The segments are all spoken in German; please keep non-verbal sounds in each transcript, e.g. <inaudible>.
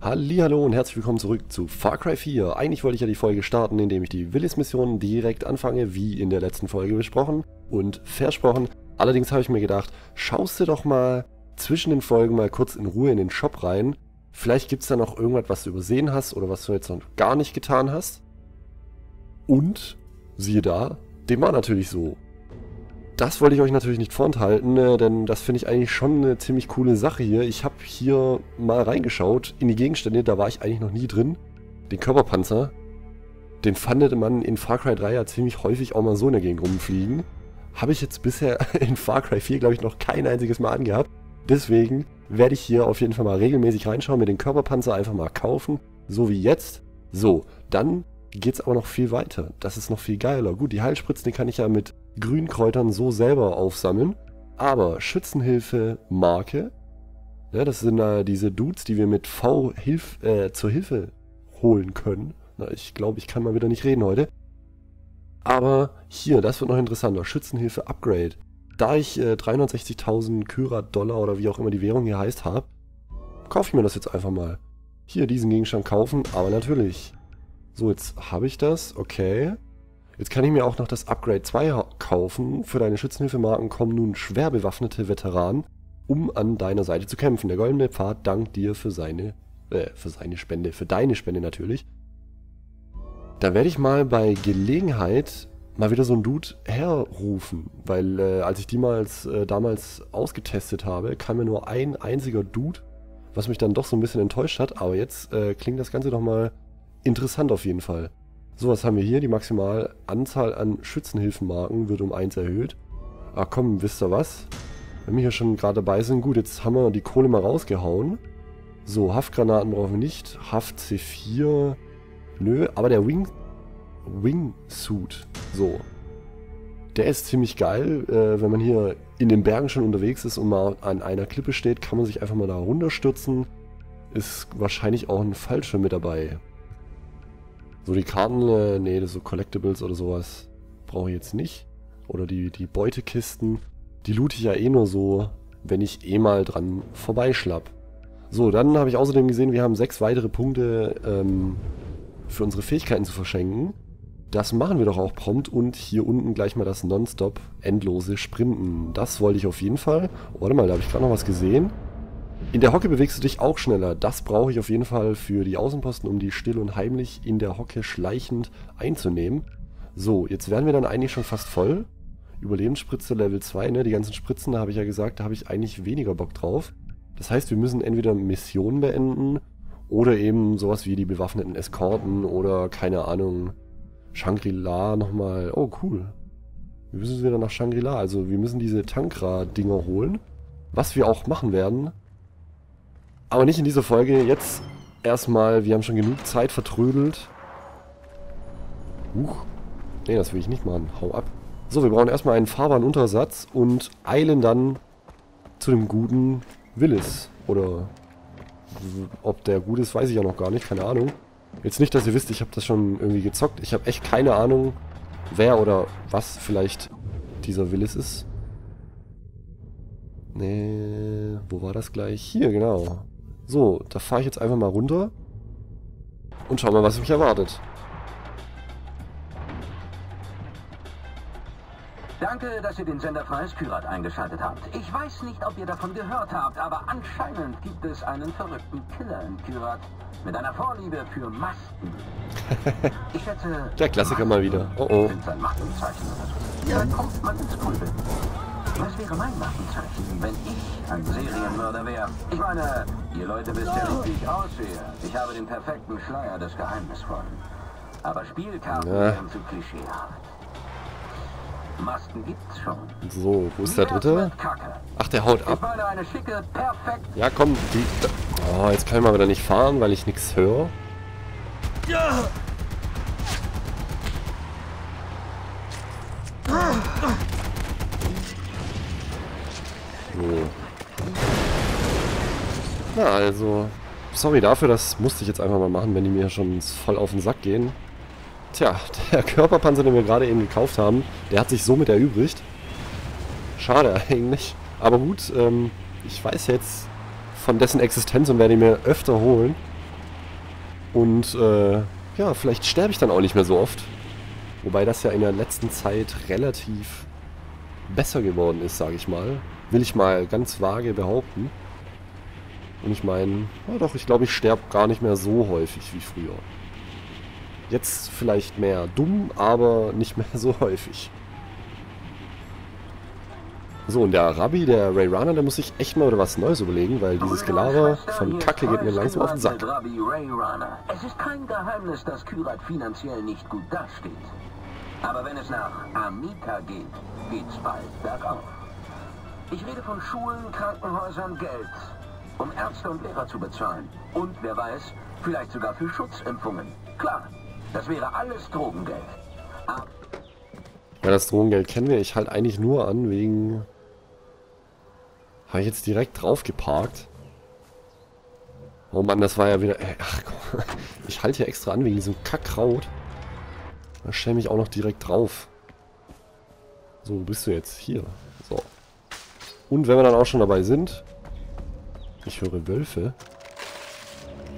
Hallo und herzlich willkommen zurück zu Far Cry 4. Eigentlich wollte ich ja die Folge starten, indem ich die Willis-Mission direkt anfange, wie in der letzten Folge besprochen und versprochen. Allerdings habe ich mir gedacht, schaust du doch mal zwischen den Folgen mal kurz in Ruhe in den Shop rein. Vielleicht gibt es da noch irgendwas, was du übersehen hast oder was du jetzt noch gar nicht getan hast. Und, siehe da, dem war natürlich so. Das wollte ich euch natürlich nicht vorenthalten, äh, denn das finde ich eigentlich schon eine ziemlich coole Sache hier. Ich habe hier mal reingeschaut in die Gegenstände, da war ich eigentlich noch nie drin. Den Körperpanzer, den fandet man in Far Cry 3 ja ziemlich häufig auch mal so in der Gegend rumfliegen. Habe ich jetzt bisher <laughs> in Far Cry 4, glaube ich, noch kein einziges Mal angehabt. Deswegen werde ich hier auf jeden Fall mal regelmäßig reinschauen, mir den Körperpanzer einfach mal kaufen, so wie jetzt. So, dann geht es aber noch viel weiter. Das ist noch viel geiler. Gut, die Heilspritzen, die kann ich ja mit Grünkräutern so selber aufsammeln. Aber Schützenhilfe Marke, ja, das sind äh, diese Dudes, die wir mit V Hilf, äh, zur Hilfe holen können. Na, ich glaube, ich kann mal wieder nicht reden heute. Aber hier, das wird noch interessanter. Schützenhilfe Upgrade. Da ich äh, 360.000 Kyrat-Dollar oder wie auch immer die Währung hier heißt habe, kaufe ich mir das jetzt einfach mal. Hier diesen Gegenstand kaufen, aber natürlich. So, jetzt habe ich das. Okay. Jetzt kann ich mir auch noch das Upgrade 2 kaufen. Für deine Schützenhilfemarken kommen nun schwer bewaffnete Veteranen, um an deiner Seite zu kämpfen. Der goldene Pfad dankt dir für seine, äh, für seine Spende, für deine Spende natürlich. Da werde ich mal bei Gelegenheit mal wieder so einen Dude herrufen, weil äh, als ich die mal, äh, damals ausgetestet habe, kam mir nur ein einziger Dude, was mich dann doch so ein bisschen enttäuscht hat, aber jetzt äh, klingt das Ganze doch mal interessant auf jeden Fall. So, was haben wir hier? Die maximale Anzahl an Schützenhilfenmarken wird um 1 erhöht. Ach komm, wisst ihr was? Wenn wir hier schon gerade dabei sind, gut, jetzt haben wir die Kohle mal rausgehauen. So, Haftgranaten brauchen wir nicht. Haft C4. Nö, aber der Wing, Wingsuit. So. Der ist ziemlich geil. Äh, wenn man hier in den Bergen schon unterwegs ist und mal an einer Klippe steht, kann man sich einfach mal da runterstürzen. Ist wahrscheinlich auch ein Fallschirm mit dabei. So die Karten, äh, nee, so Collectibles oder sowas brauche ich jetzt nicht. Oder die, die Beutekisten. Die loot ich ja eh nur so, wenn ich eh mal dran vorbeischlapp. So, dann habe ich außerdem gesehen, wir haben sechs weitere Punkte ähm, für unsere Fähigkeiten zu verschenken. Das machen wir doch auch prompt und hier unten gleich mal das Nonstop endlose Sprinten. Das wollte ich auf jeden Fall. Warte mal, da habe ich gerade noch was gesehen. In der Hocke bewegst du dich auch schneller. Das brauche ich auf jeden Fall für die Außenposten, um die still und heimlich in der Hocke schleichend einzunehmen. So, jetzt werden wir dann eigentlich schon fast voll. Überlebensspritze Level 2, ne? Die ganzen Spritzen, da habe ich ja gesagt, da habe ich eigentlich weniger Bock drauf. Das heißt, wir müssen entweder Missionen beenden oder eben sowas wie die bewaffneten Eskorten oder, keine Ahnung, Shangri-La nochmal. Oh, cool. Wir müssen wieder nach Shangri-La. Also wir müssen diese Tankra-Dinger holen. Was wir auch machen werden. Aber nicht in dieser Folge. Jetzt erstmal, wir haben schon genug Zeit vertrödelt. Huch. Nee, das will ich nicht machen. Hau ab. So, wir brauchen erstmal einen Fahrbahnuntersatz und eilen dann zu dem guten Willis. Oder ob der gut ist, weiß ich ja noch gar nicht. Keine Ahnung. Jetzt nicht, dass ihr wisst, ich habe das schon irgendwie gezockt. Ich habe echt keine Ahnung, wer oder was vielleicht dieser Willis ist. Nee, wo war das gleich? Hier, genau. So, da fahre ich jetzt einfach mal runter und schau mal, was mich erwartet. Danke, dass ihr den Sender Freies Kyrat eingeschaltet habt. Ich weiß nicht, ob ihr davon gehört habt, aber anscheinend gibt es einen verrückten Killer in Kyrat mit einer Vorliebe für Masken. <laughs> Ich schätze... Der Klassiker mal wieder. Oh oh. Sein Machtenzeichen. Da kommt man ins Grübeln. Was wäre mein Markenzeichen, wenn ich ein Serienmörder wäre? Ich meine, ihr Leute wisst ja nicht, wie ich aussehe. Ich habe den perfekten Schleier des Geheimnisvollen. Aber Spielkarten ja. wären zu klischeehaft. Masken gibt's schon. So, wo ist der dritte? Ach, der haut ab. Schicke, ja, komm, die... Oh, jetzt kann ich mal wieder nicht fahren, weil ich nichts höre. Ja. Na also, sorry dafür, das musste ich jetzt einfach mal machen, wenn die mir schon voll auf den Sack gehen. Tja, der <laughs> Körperpanzer, den wir gerade eben gekauft haben, der hat sich somit erübrigt. Schade eigentlich. Aber gut, ähm, ich weiß jetzt von dessen Existenz und werde ihn mir öfter holen. Und äh, ja, vielleicht sterbe ich dann auch nicht mehr so oft. Wobei das ja in der letzten Zeit relativ besser geworden ist, sage ich mal. Will ich mal ganz vage behaupten. Und ich meine, ja doch, ich glaube, ich sterbe gar nicht mehr so häufig wie früher. Jetzt vielleicht mehr dumm, aber nicht mehr so häufig. So, und der Arabi, der Ray Runner, der muss sich echt mal wieder was Neues überlegen, weil dieses Gelaber von Kacke geht mir langsam auf den Sack. Es ist kein Geheimnis, dass Kyrat finanziell nicht gut dasteht. Aber wenn es nach Amika geht, geht's bald bergauf. Ich rede von Schulen, Krankenhäusern, Geld, um Ärzte und Lehrer zu bezahlen. Und wer weiß, vielleicht sogar für Schutzimpfungen. Klar, das wäre alles Drogengeld. Aber ja, das Drogengeld kennen wir. Ich halte eigentlich nur an wegen habe ich jetzt direkt drauf geparkt. Oh Mann, das war ja wieder... Äh, ach komm, <laughs> ich halte hier extra an wegen diesem Kackkraut. Da stelle ich auch noch direkt drauf. So, wo bist du jetzt? Hier. So. Und wenn wir dann auch schon dabei sind... Ich höre Wölfe.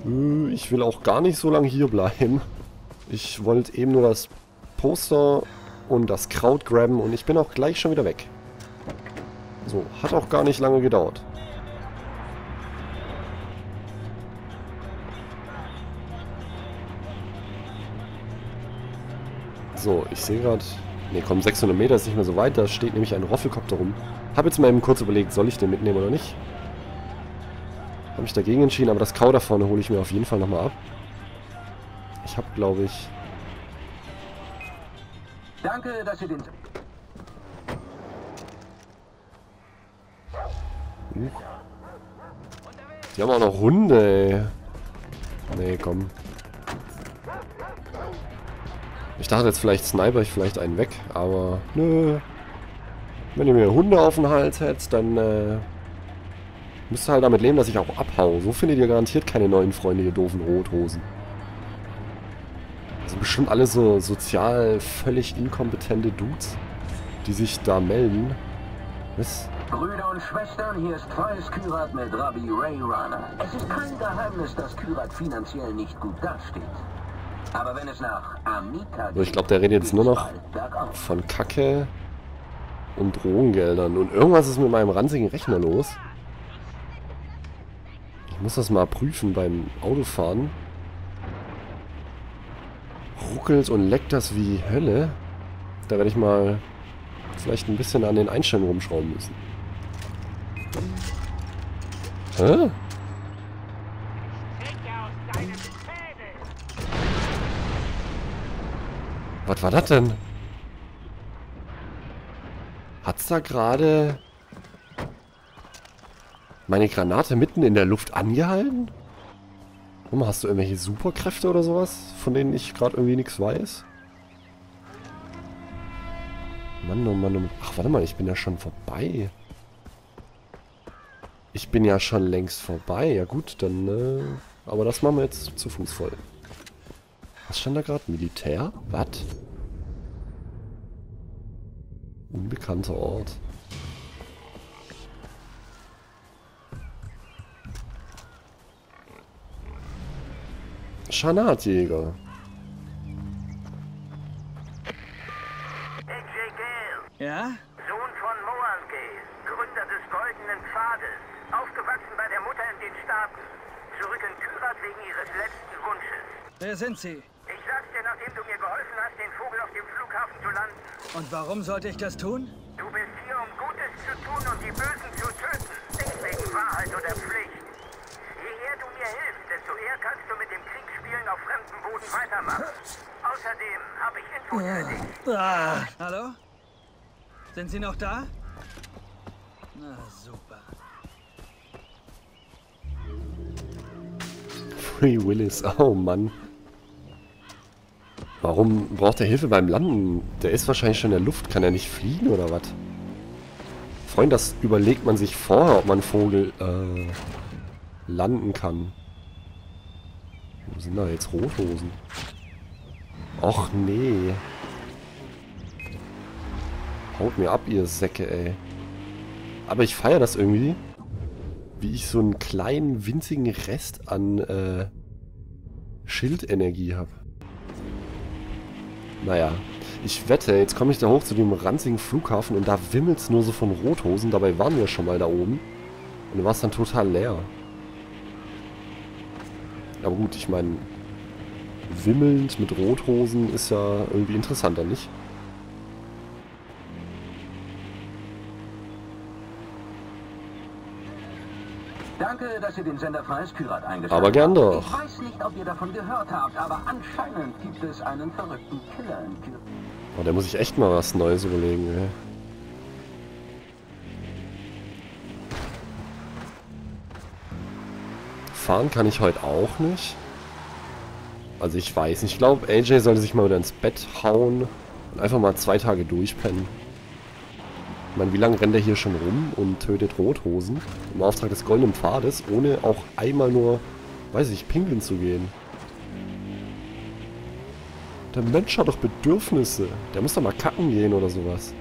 Äh, ich will auch gar nicht so lange hier bleiben. Ich wollte eben nur das Poster und das Kraut graben und ich bin auch gleich schon wieder weg. So, hat auch gar nicht lange gedauert. So, ich sehe gerade... Ne, komm, 600 Meter ist nicht mehr so weit. Da steht nämlich ein Roffelkopter rum. Habe jetzt mal eben kurz überlegt, soll ich den mitnehmen oder nicht? Habe mich dagegen entschieden, aber das Kau da vorne hole ich mir auf jeden Fall nochmal ab. Ich habe, glaube ich... Danke, dass ihr den... Die haben auch noch Hunde, ey. Nee, komm. Ich dachte jetzt vielleicht sniper ich vielleicht einen weg, aber nö. Wenn ihr mir Hunde auf den Hals hättet, dann äh, müsst ihr halt damit leben, dass ich auch abhau. So findet ihr garantiert keine neuen Freunde, ihr doofen Rothosen. Sind bestimmt alle so sozial völlig inkompetente Dudes, die sich da melden. Was? Brüder und Schwestern, hier ist Weiß Kyrat mit Rabbi Ray Rana. Es ist kein Geheimnis, dass Kyrat finanziell nicht gut dasteht. Aber wenn es nach Amika geht... So, ich glaube, der redet jetzt nur noch von Kacke und Drogengeldern. Und irgendwas ist mit meinem ranzigen Rechner los. Ich muss das mal prüfen beim Autofahren. Ruckelt und leckt das wie Hölle. Da werde ich mal vielleicht ein bisschen an den Einstellungen rumschrauben müssen. Hä? Was war das denn? Hat's da gerade meine Granate mitten in der Luft angehalten? Warum hast du irgendwelche Superkräfte oder sowas, von denen ich gerade irgendwie nichts weiß? Mann, oh Mann, oh Mann. Ach, warte mal, ich bin ja schon vorbei. Ich bin ja schon längst vorbei. Ja gut, dann... Äh, aber das machen wir jetzt zu Fuß voll. Was stand da gerade? Militär? Was? Unbekannter Ort. Schanatjäger. Ja? Sohn von Moalge, Gründer des Goldenen Pfades. Aufgewachsen bei der Mutter in den Staaten. Zurück in Kyrat wegen ihres letzten Wunsches. Wer sind Sie? Ich sag's dir, nachdem du mir geholfen hast, den Vogel auf dem Flughafen zu landen. Und warum sollte ich das tun? Du bist hier, um Gutes zu tun und die Bösen zu töten. Nicht wegen Wahrheit oder Pflicht. Je eher du mir hilfst, desto eher kannst du mit dem Kriegsspielen auf fremdem Boden weitermachen. Außerdem habe ich Infos für dich. Ah, hallo? Sind Sie noch da? Na, super. Free Willis, oh Mann. Warum braucht er Hilfe beim Landen? Der ist wahrscheinlich schon in der Luft. Kann er nicht fliegen oder was? Freund, das überlegt man sich vorher, ob man Vogel äh, landen kann. Wo sind da jetzt Rothosen? Och nee. Haut mir ab, ihr Säcke, ey. Aber ich feiere das irgendwie. Wie ich so einen kleinen, winzigen Rest an äh, Schildenergie habe. Naja, ich wette, jetzt komme ich da hoch zu dem ranzigen Flughafen und da wimmelt es nur so von Rothosen. Dabei waren wir schon mal da oben. Und war es dann total leer. Aber gut, ich meine, wimmelnd mit Rothosen ist ja irgendwie interessanter, nicht? Danke, dass ihr den Sender Freies Kyrat eingeschaltet Aber gern habt. doch. Ich weiß nicht, ob ihr davon gehört habt, aber anscheinend gibt es einen verrückten Killer in Kyrat. Oh, da muss ich echt mal was Neues überlegen, ey. Fahren kann ich heute auch nicht. Also ich weiß nicht. Ich glaube, AJ sollte sich mal wieder ins Bett hauen und einfach mal zwei Tage durchpennen. Ich meine, wie lange rennt er hier schon rum und tötet Rothosen im Auftrag des Goldenen Pfades, ohne auch einmal nur, weiß ich, pinkeln zu gehen? Der Mensch hat doch Bedürfnisse. Der muss doch mal kacken gehen oder sowas.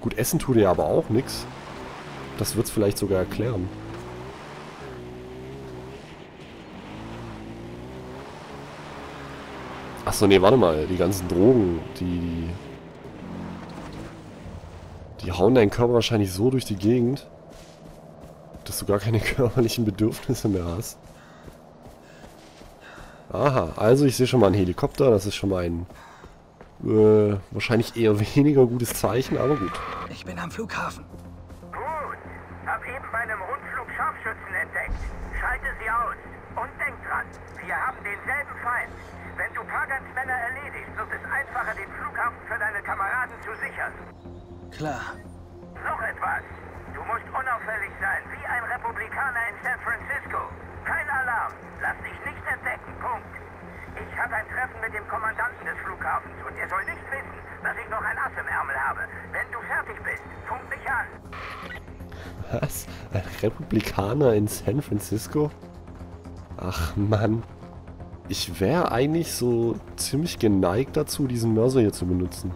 Gut, essen tut er aber auch nichts. Das wird's vielleicht sogar erklären. Achso, nee, warte mal. Die ganzen Drogen, die... Die hauen deinen Körper wahrscheinlich so durch die Gegend, dass du gar keine <laughs> körperlichen Bedürfnisse mehr hast. Aha, also ich sehe schon mal einen Helikopter. Das ist schon mal ein... Äh, wahrscheinlich eher <laughs> weniger gutes Zeichen, aber gut. Ich bin am Flughafen. Gut. Hab eben bei einem Rundflug Scharfschützen entdeckt. Schalte sie aus. Und denk dran, wir haben denselben Feind. Wenn du Pagans Männer erledigst, wird es einfacher, den Flughafen für deine Kameraden zu sichern. Klar. Noch etwas. Du musst unauffällig sein, wie ein Republikaner in San Francisco. Kein Alarm. Lass dich nicht entdecken. Punkt. Ich habe ein Treffen mit dem Kommandanten des Flughafens und er soll nicht wissen, dass ich noch ein Ass im Ärmel habe. Wenn du fertig bist, funk mich an. Was? Ein Republikaner in San Francisco? Ach Mann. Ich wäre eigentlich so ziemlich geneigt dazu, diesen Mörser hier zu benutzen.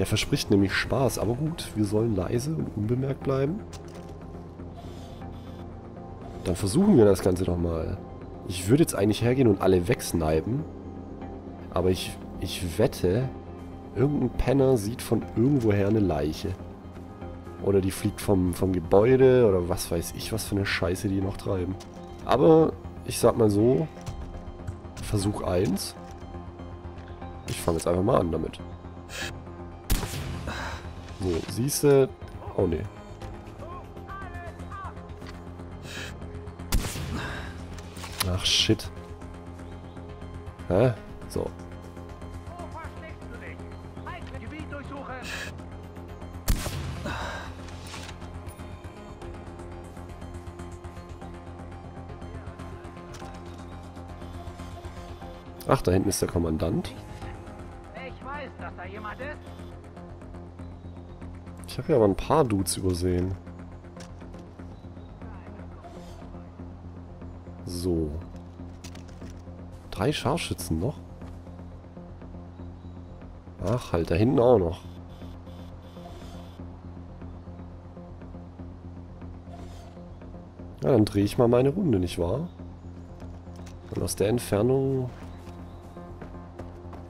Der verspricht nämlich Spaß, aber gut, wir sollen leise und unbemerkt bleiben. Dann versuchen wir das Ganze doch mal. Ich würde jetzt eigentlich hergehen und alle wegsnipen. Aber ich, ich wette, irgendein Penner sieht von irgendwoher eine Leiche. Oder die fliegt vom, vom Gebäude oder was weiß ich, was für eine Scheiße die noch treiben. Aber ich sag mal so, Versuch 1. Ich fange jetzt einfach mal an damit. So, siehste. Oh ne. Ach shit. Hä? So. Ach, da hinten ist der Kommandant. Ich weiß, dass da jemand ist. Habe ja aber ein paar Dudes übersehen. So. Drei Scharfschützen noch? Ach, halt, da hinten auch noch. Ja, dann drehe ich mal meine Runde, nicht wahr? Und aus der Entfernung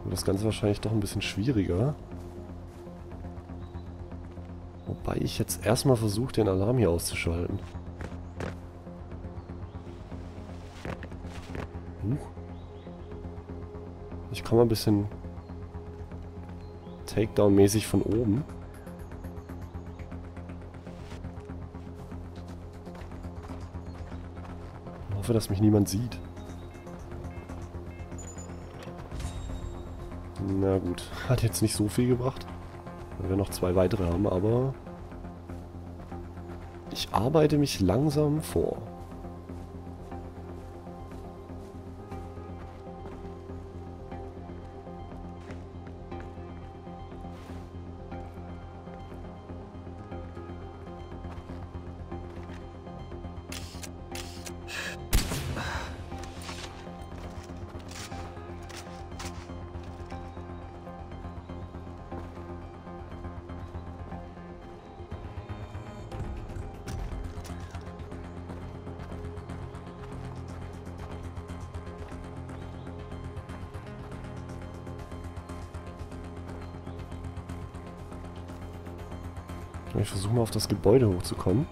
wird das Ganze wahrscheinlich doch ein bisschen schwieriger. Wobei ich jetzt erstmal versuche, den Alarm hier auszuschalten. Huch. Ich komme ein bisschen Takedown-mäßig von oben. Ich hoffe, dass mich niemand sieht. Na gut, hat jetzt nicht so viel gebracht. Weil wir noch zwei weitere haben, aber... Ich arbeite mich langsam vor. Mal auf das Gebäude hochzukommen.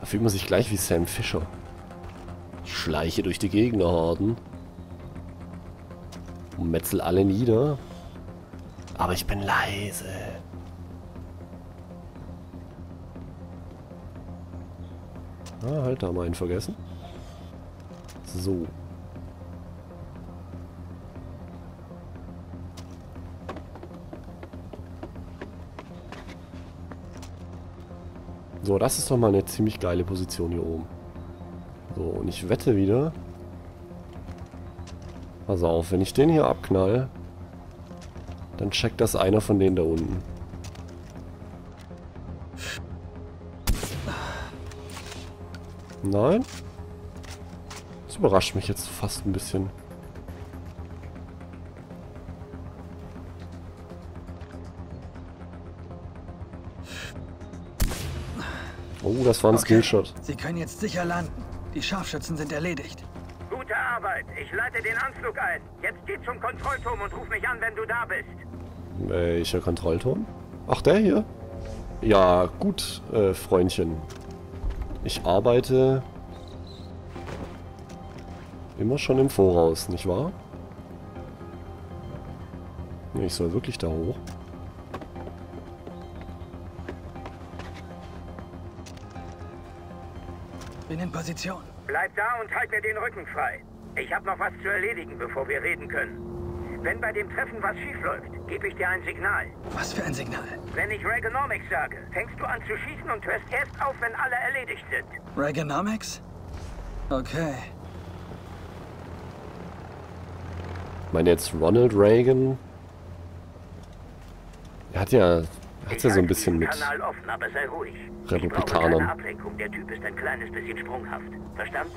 Da fühlt man sich gleich wie Sam Fisher. Ich schleiche durch die Gegnerhorden. Und metzel alle nieder. Aber ich bin leise. Ah, halt, da haben wir einen vergessen. So. So, das ist doch mal eine ziemlich geile Position hier oben. So, und ich wette wieder. Pass auf, wenn ich den hier abknall, dann checkt das einer von denen da unten. Nein? Das überrascht mich jetzt fast ein bisschen. Oh, das war ein Okay. Skillshot. Sie können jetzt sicher landen. Die Scharfschützen sind erledigt. Gute Arbeit. Ich leite den Anflug ein. Jetzt geh zum Kontrollturm und ruf mich an, wenn du da bist. Welcher Kontrollturm? Ach, der hier? Ja, gut, äh, Freundchen. Ich arbeite immer schon im Voraus, nicht wahr? Nee, ich soll wirklich da hoch. Bin in Position. Bleib da und halt mir den Rücken frei. Ich habe noch was zu erledigen, bevor wir reden können. Wenn bei dem Treffen was schiefläuft, gebe ich dir ein Signal. Was für ein Signal? Wenn ich Reaganomics sage, fängst du an zu schießen und hörst erst auf, wenn alle erledigt sind. Reaganomics? Okay. Ich meine jetzt Ronald Reagan. Er hat ja, er hat ja so ein bisschen mit. Kanal offen, aber sei ruhig. Republikanern. Ich. Der Typ ist ein kleines bisschen sprunghaft. Verstanden?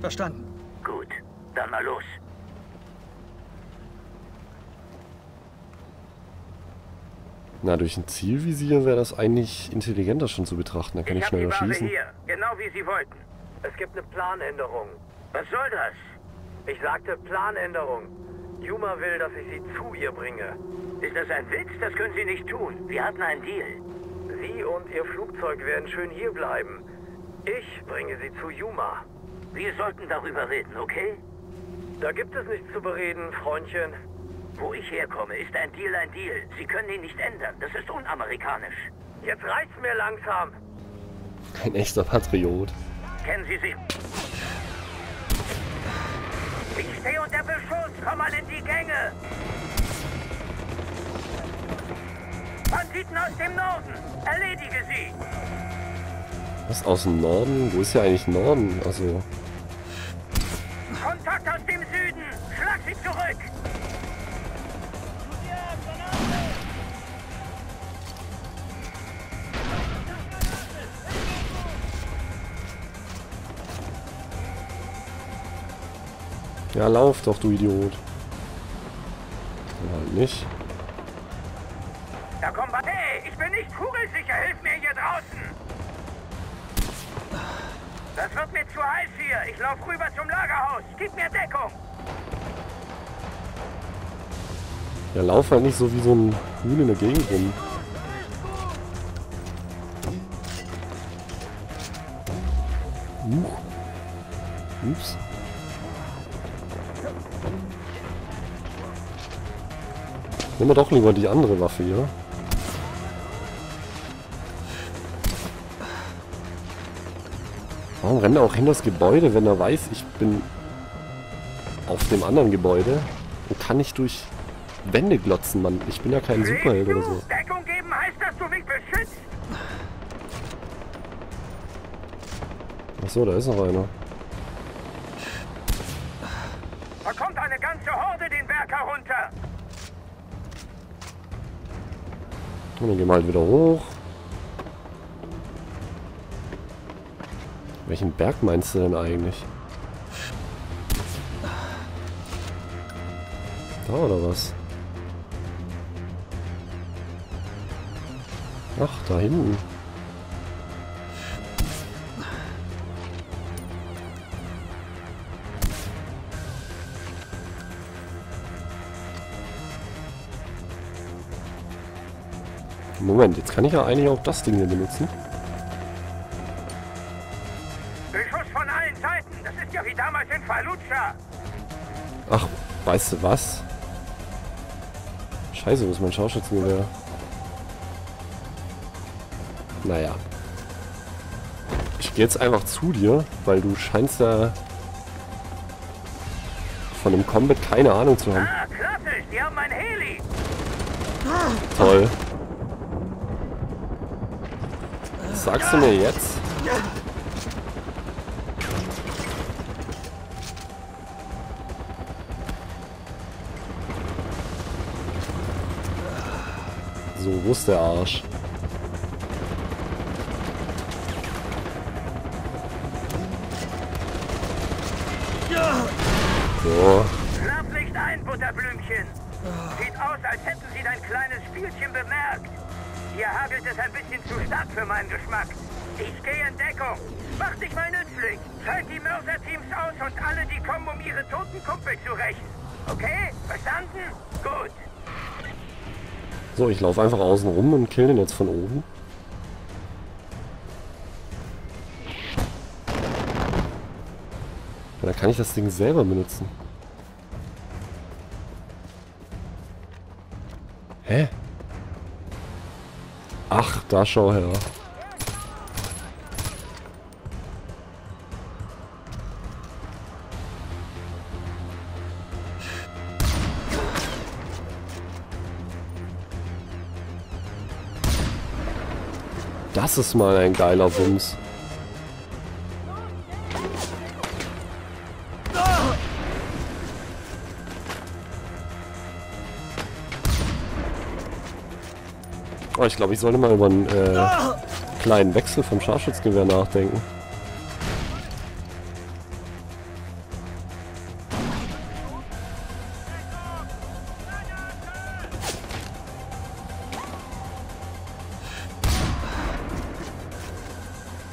Verstanden. Gut. Dann mal los. Na, durch ein Zielvisier wäre das eigentlich intelligenter schon zu betrachten. Da kann ich, die schneller schießen. hier, genau wie Sie wollten. Es gibt eine Planänderung. Was soll das? Ich sagte Planänderung. Juma will, dass ich sie zu ihr bringe. Ist das ein Witz? Das können Sie nicht tun. Wir hatten einen Deal. Sie und ihr Flugzeug werden schön hier bleiben. Ich bringe sie zu Juma. Wir sollten darüber reden, okay? Da gibt es nichts zu bereden, Freundchen. Wo ich herkomme, ist ein Deal ein Deal. Sie können ihn nicht ändern. Das ist unamerikanisch. Jetzt reicht's mir langsam. Ein echter Patriot. Kennen Sie sich? Ich stehe unter Beschuss. Komm mal in die Gänge. Banditen aus dem Norden. Erledige sie. Was aus dem Norden? Wo ist ja eigentlich Norden? Also, ja, lauf doch, du Idiot. Halt nicht. Da wir. Hey, ich bin nicht kugelsicher. Hilf mir hier draußen. Das wird mir zu heiß hier. Ich laufe rüber zum Lagerhaus. Gib mir Deckung. Ja, lauf halt nicht so wie so ein Huhn in der Gegend rum. Huch. Ups. Nehmen wir doch lieber die andere Waffe hier. Warum rennt er auch hin das Gebäude, wenn er weiß, ich bin auf dem anderen Gebäude und kann nicht durch Wände glotzen, Mann. Ich bin ja kein Superheld oder so. Deckung geben heißt, dass du mich beschützt. Achso, da ist noch einer. Dann gehen wir halt wieder hoch. Welchen Berg meinst du denn eigentlich? Da oder was? Ach, da hinten. Moment, jetzt kann ich ja eigentlich auch das Ding hier benutzen. Beschuss von allen Seiten. Das ist ja wie damals in Fallujah. Ach, weißt du was? Scheiße, wo ist mein Scharfschützengewehr? Naja. Ich gehe jetzt einfach zu dir, weil du scheinst ja von dem Combat keine Ahnung zu haben. Ah, klassisch. Die haben ein Heli. Toll. Sagst du mir jetzt? So, wo ist der Arsch? So, Schlapp nicht ein, Butterblümchen. Sieht aus, als hätten sie dein kleines Spielchen bemerkt. Hier hagelt es ein bisschen zu stark für meinen Geschmack. Ich gehe in Deckung. Mach dich mal nützlich. Schalt die Mörserteams aus und alle, die kommen, um ihre toten Kumpel zu rächen. Okay? Verstanden? Gut. so ich laufe einfach außen rum und kill den jetzt von oben. Ja, dann kann ich das Ding selber benutzen. Da schau her. Das ist mal ein geiler Bums. Oh, ich glaube, ich sollte mal über einen äh, kleinen Wechsel vom Scharfschützgewehr nachdenken.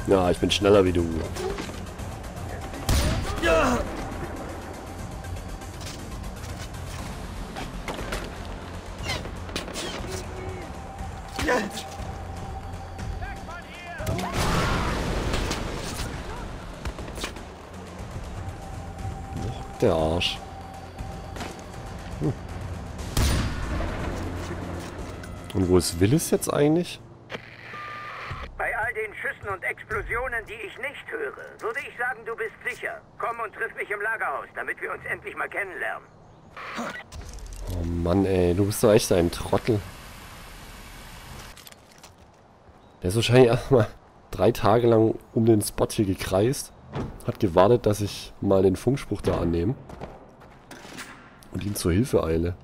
Ja, ich bin schneller wie du. Der Arsch. Hm. Und wo ist Willis jetzt eigentlich? Bei all den Schüssen und Explosionen, die ich nicht höre, würde ich sagen, du bist sicher. Komm und triff mich im Lagerhaus, damit wir uns endlich mal kennenlernen. Oh Mann, ey, du bist doch echt ein Trottel. Der ist wahrscheinlich erstmal drei Tage lang um den Spot hier gekreist. Hat gewartet, dass ich mal den Funkspruch da annehme. Und ihm zur Hilfe eile.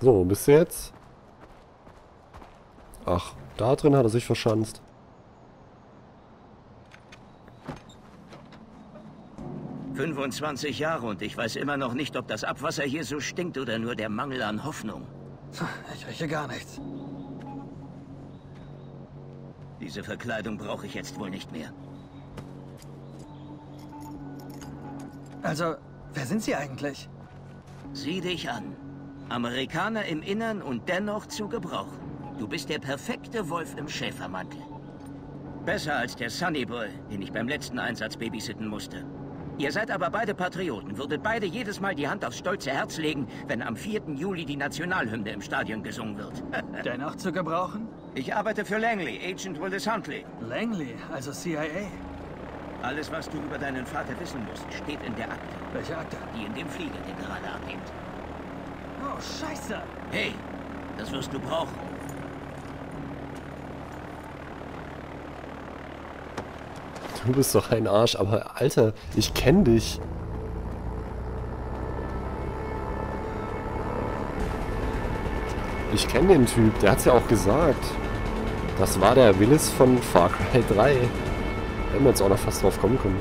So, wo bist du jetzt? Ach, da drin hat er sich verschanzt. »25 Jahre und ich weiß immer noch nicht, ob das Abwasser hier so stinkt oder nur der Mangel an Hoffnung. Ich rieche gar nichts. Diese Verkleidung brauche ich jetzt wohl nicht mehr. Also, wer sind Sie eigentlich? Sieh dich an. Amerikaner im Innern und dennoch zu gebrauchen. Du bist der perfekte Wolf im Schäfermantel. Besser als der Sunny Boy, den ich beim letzten Einsatz babysitten musste. Ihr seid aber beide Patrioten, würdet beide jedes Mal die Hand aufs stolze Herz legen, wenn am 4. Juli die Nationalhymne im Stadion gesungen wird. <laughs> Dennoch zu gebrauchen? ich arbeite für Langley, Agent Willis Huntley. Langley, also CIA. Alles, was du über deinen Vater wissen musst, steht in der Akte, Welche Akte? die in dem Flieger, den gerade abhebt. Oh, scheiße. Hey, das wirst du brauchen. Du bist doch ein Arsch, aber Alter, ich kenn dich. Ich kenne den Typ, der hat's ja auch gesagt. Das war der Willis von Far Cry 3. Hätten wir jetzt auch noch fast drauf kommen können.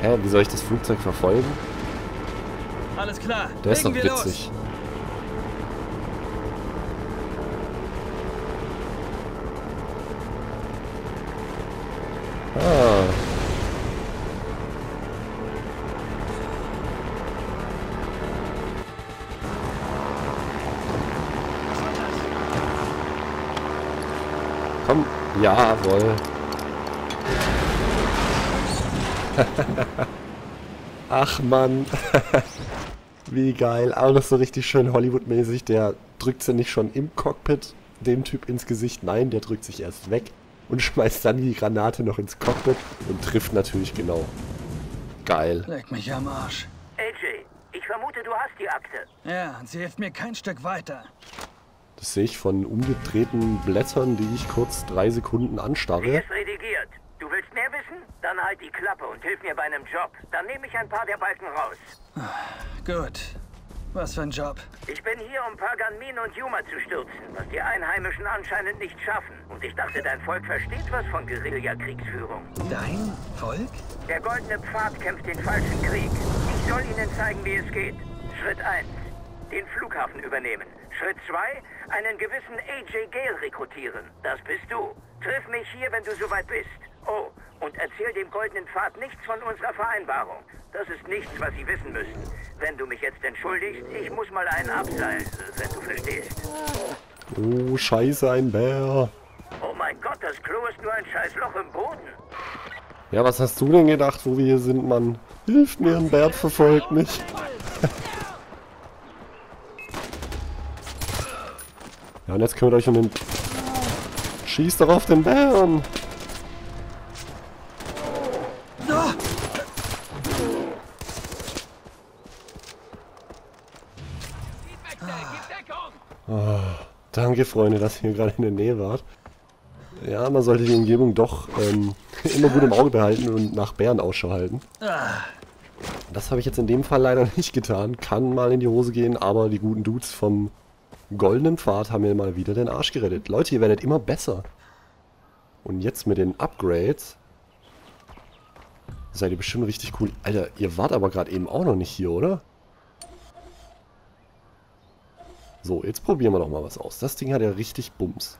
Hä, wie soll ich das Flugzeug verfolgen? Alles klar. Der ist doch los. witzig. Ah. Komm. Jawohl. <laughs> Ach Mann. <laughs> Wie geil. Auch noch so richtig schön Hollywood-mäßig. Der drückt sie nicht schon im Cockpit dem Typ ins Gesicht. Nein, der drückt sich erst weg und <laughs> schmeißt dann die Granate noch ins Cockpit und trifft natürlich genau. Geil. Leg mich am Arsch. AJ, ich vermute, du hast die Akte. Ja, und sie hilft mir kein Stück weiter. Das sehe ich von umgedrehten Blättern, die ich kurz drei Sekunden Sie anstarre. ist redigiert. Du willst mehr wissen? Dann halt die Klappe und hilf mir bei einem Job. Dann nehme ich ein paar der Balken raus. Gut. Was für ein Job. Ich bin hier, um Pagan Min und Yuma zu stürzen, was die Einheimischen anscheinend nicht schaffen. Und ich dachte, dein Volk versteht was von Guerilla-Kriegsführung. Dein Volk? Der Goldene Pfad kämpft den falschen Krieg. Ich soll ihnen zeigen, wie es geht. Schritt 1. Den Flughafen übernehmen. Schritt 2. Einen gewissen AJ Gale rekrutieren. Das bist du. Triff mich hier, wenn du soweit bist. Oh, und erzähl dem Goldenen Pfad nichts von unserer Vereinbarung. Das ist nichts, was sie wissen müssen. Wenn du mich jetzt entschuldigst, ich muss mal einen abseilen, wenn du verstehst. Oh, scheiße, ein Bär. Oh mein Gott, das Klo ist nur ein scheiß Loch im Boden. Ja, was hast du denn gedacht, wo wir hier sind, Mann? Hilft mir, ein Bär verfolgt mich. ja, und jetzt kümmert euch um den... Schießt doch auf den Bären! Danke, Freunde, dass ihr gerade in der Nähe wart. Ja, man sollte die Umgebung doch ähm, <laughs> immer gut im Auge behalten und nach Bären Ausschau halten. Das habe ich jetzt in dem Fall leider <laughs> nicht getan. Kann mal in die Hose gehen, aber die guten Dudes vom Goldenen Pfad haben mir mal wieder den Arsch gerettet. Leute, ihr werdet immer besser. Und jetzt mit den Upgrades seid ihr bestimmt richtig cool. Alter, ihr wart aber gerade eben auch noch nicht hier, oder? So, jetzt probieren wir doch mal was aus. Das Ding hat ja richtig Bums.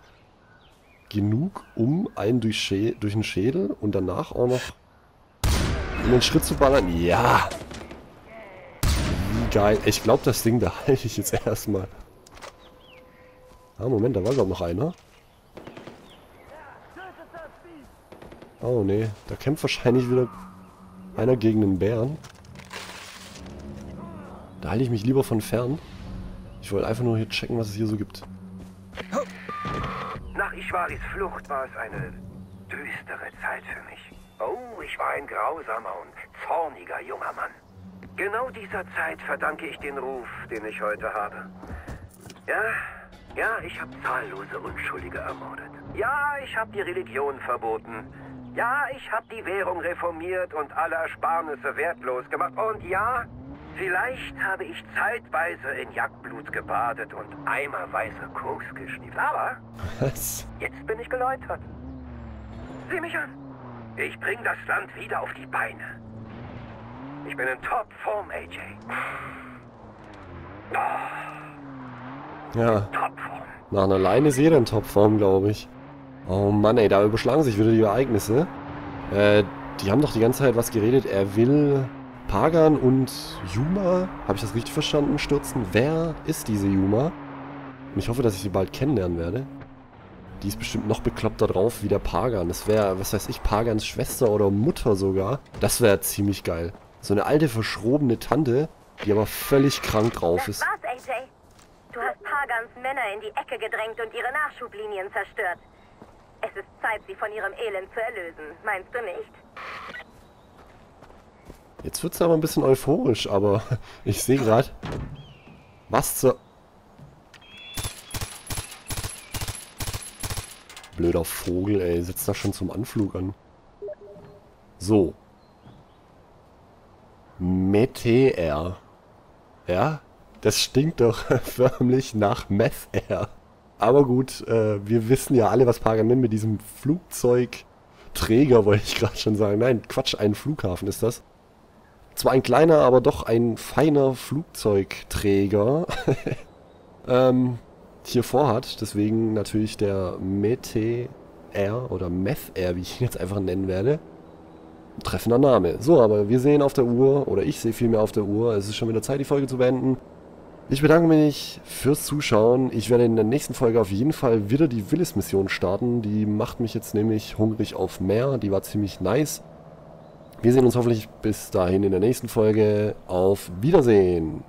Genug, um einen durch, Schä durch den Schädel und danach auch noch in den Schritt zu ballern. Ja! Wie geil. Ich glaube, das Ding behalte <laughs> ich jetzt erstmal. Ah, Moment, da war glaube noch einer. Oh, nee. Da kämpft wahrscheinlich wieder einer gegen den Bären. Da halte ich mich lieber von fern. Ich wollte einfach nur hier checken, was es hier so gibt. Nach Ishwaris Flucht war es eine düstere Zeit für mich. Oh, ich war ein grausamer und zorniger junger Mann. Genau dieser Zeit verdanke ich den Ruf, den ich heute habe. Ja, ja, ich habe zahllose Unschuldige ermordet. Ja, ich habe die Religion verboten. Ja, ich habe die Währung reformiert und alle Ersparnisse wertlos gemacht. Und ja, vielleicht habe ich zeitweise in Jagdblut gebadet und eimerweise Koks geschnieft. Aber Was? Jetzt bin ich geläutert. Sieh mich an. Ich bring das Land wieder auf die Beine. Ich bin in Topform, AJ. Ja, Topform. nach einer Leine ist jeder in Topform, glaube ich. Oh Mann, ey, da überschlagen sich wieder die Ereignisse. Äh, die haben doch die ganze Zeit was geredet. Er will Pagan und Yuma, habe ich das richtig verstanden, stürzen. Wer ist diese Yuma? Und ich hoffe, dass ich sie bald kennenlernen werde. Die ist bestimmt noch bekloppter drauf wie der Pagan. Das wäre, was weiß ich, Pagans Schwester oder Mutter sogar. Das wäre ziemlich geil. So eine alte, verschrobene Tante, die aber völlig krank drauf Das ist. war's, AJ. Du hast Pagans Männer in die Ecke gedrängt und ihre Nachschublinien zerstört. Es ist Zeit, sie von ihrem Elend zu erlösen. Meinst du nicht? Jetzt wird's aber ein bisschen euphorisch, aber <laughs> ich sehe gerade... Was zur... Blöder Vogel, ey. Setzt da schon zum Anflug an. So. Meteor. Ja? Das stinkt doch <laughs> förmlich nach Meth Air. Aber gut, äh, wir wissen ja alle, was Pagan mit diesem Flugzeugträger, wollte ich gerade schon sagen. Nein, Quatsch, ein Flughafen ist das zwar ein kleiner, aber doch ein feiner Flugzeugträger <laughs> ähm, hier vorhat. Deswegen natürlich der Mete Air oder Meth Air, wie ich ihn jetzt einfach nennen werde. Treffender Name. So, aber wir sehen auf der Uhr, oder ich sehe vielmehr auf der Uhr, es ist schon wieder Zeit, die Folge zu beenden. Ich bedanke mich fürs Zuschauen. Ich werde in der nächsten Folge auf jeden Fall wieder die Willis-Mission starten. Die macht mich jetzt nämlich hungrig auf mehr. Die war ziemlich nice. Wir sehen uns hoffentlich bis dahin in der nächsten Folge. Auf Wiedersehen!